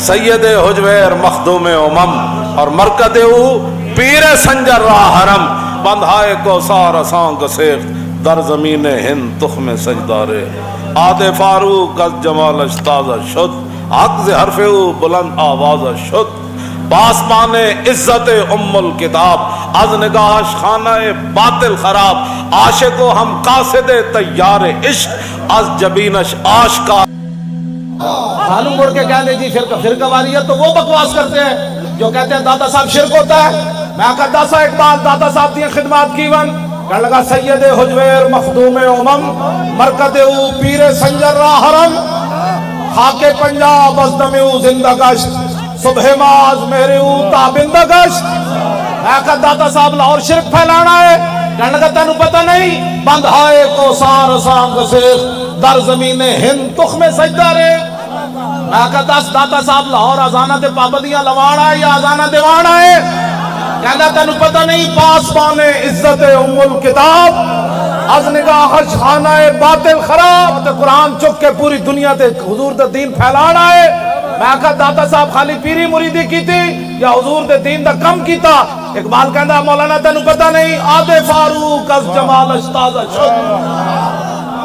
सैयद हजवेर मखदूम उमम और मरकत पीर संजर हरम, बंधाए को सार सांग सेख दर ज़मीन हिंद तुख में सजदारे। आदे फारूक अज जमाल ताज़ा शुद्ध हक से हरफे बुलंद आवाज़ शुद्ध पासमान इज़्ज़त उम्मुल किताब, अज निगाश खाना बातिल खराब। आशे को हम कासिद तैयार इश्क, अज जबीनश आश का खानू मुड़ के कहते जी, फिर फिर है तो वो बकवास करते हैं। जो कहते हैं, दादा साहब शिरक होता है। मैं कहता सा एक बात दादा साहब की खिदमत की वन। कह लगा, सैयद हजवेर मखदूम उमम, मरकत पीर संजर हरम। खाके पंजाब अजदम जिंदगश्त सुबह माज मेरे ताबिंदगश्त मैं कहा दादा साहब लाहौर शिरक फैलाना है। कहने लगा, तेन पता नहीं, बंद हाए को सार सांग से दर ज़मीन हिंद तुख में सजदा रे। मैं कहता के पूरी दुनिया ते हुजूर दीन है मैं कहा दाता साहब खाली पीरी मुरीदी की थी या हुजूर दे दीन दा कम कीता? इकबाल कहना मौलाना, तेन पता नहीं, आदे फारूक जमाल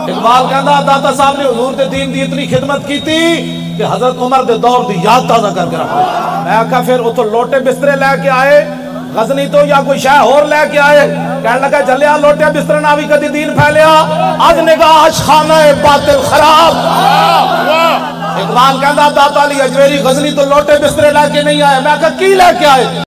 इकबाल कहना दाता साहब ने हजूर के दीन की दी इतनी खिदमत की कि हज़रत उमर के दौर की याद ताज़ा करके गया मैं आखा, फिर उतो लोटे बिस्तरे लैके आए, गजनी तो या कोई शह होर लैके आए। कह लगा चलिया लोटे बिस्तरे ना भी कभी दीन फैलिया अज निगाह खाना बातिल खराब। इकबाल कहता दाता अली अजमेरी, गजनी तो लोटे बिस्तरे लैके नहीं आए। मैं आखा, की लैके आए?